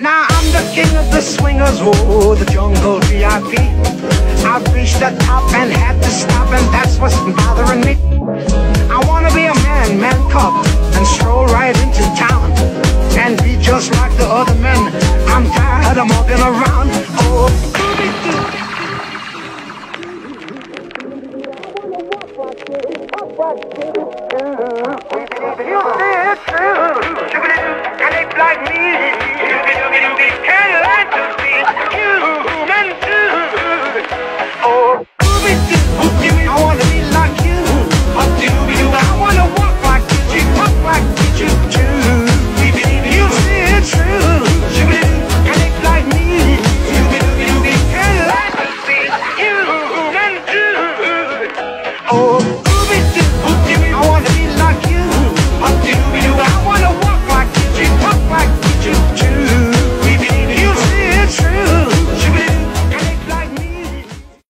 Now I'm the king of the swingers, oh, the jungle VIP. I've reached the top and had to stop, and that's what's bothering me. I wanna be a man, man cub, and stroll right into town, and be just like the other men. I'm tired of mobbing around, oh. Up right, right, Move it, give me